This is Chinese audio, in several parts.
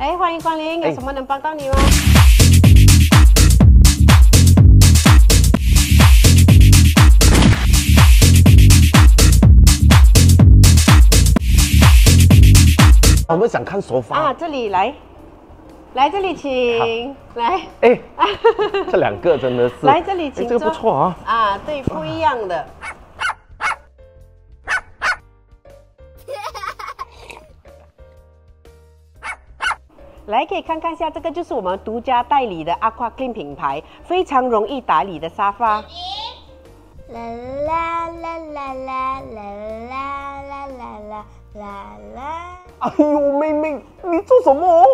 哎，欢迎光临，有什么能帮到你吗？我们想看手法啊，这里来，来这里请，来，哎，这两个真的是，来这里请哎这个不错啊。啊，对，不一样的。来，可以看看一下，这个就是我们独家代理的 Aqua Clean 品牌，非常容易打理的沙发。啦啦啦啦啦啦啦啦啦啦啦啦。哎呦，妹妹，你做什么？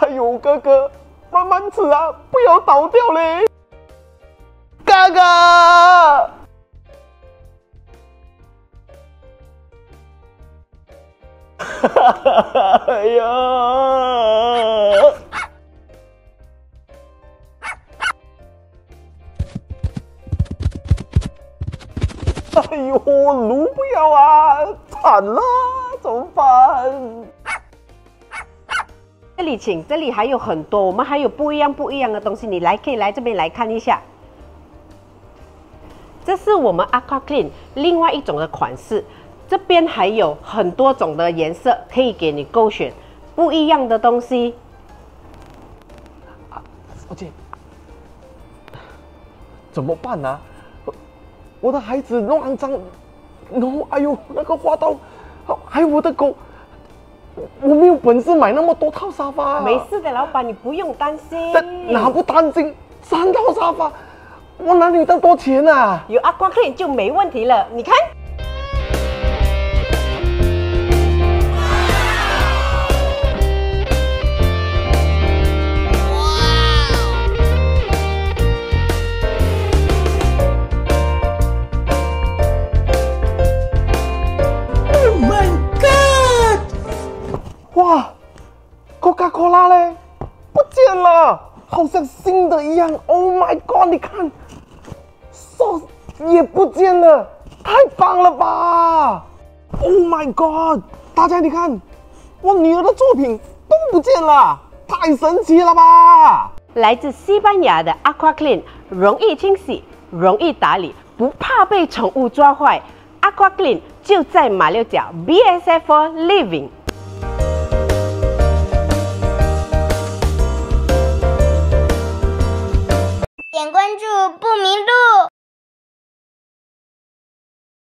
哎呦，哥哥，慢慢吃啊，不要倒掉嘞。哥哥，哎呀！哎呦，炉不要啊，惨了，怎么办？这里请，这里还有很多，我们还有不一样不一样的东西，你来可以来这边来看一下。这是我们 Aqua Clean 另外一种的款式，这边还有很多种的颜色可以给你勾选，不一样的东西。小姐，怎么办呢、我我的孩子弄肮脏，然后哎呦那个花刀，还有我的狗，我没有本事买那么多套沙发、没，事的，老板，你不用担心。哪不担心三套沙发，我哪里那么多钱啊？有 Aqua Clean 就没问题了。你看，阿克拉嘞，不见了，好像新的一样。Oh my god！你看瘦也不见了，太棒了吧！Oh my god！大家你看，我女儿的作品都不见了，太神奇了吧！来自西班牙的 Aqua Clean，容易清洗，容易打理，不怕被宠物抓坏。Aqua Clean 就在马六甲，BSF Living。点关注不迷路。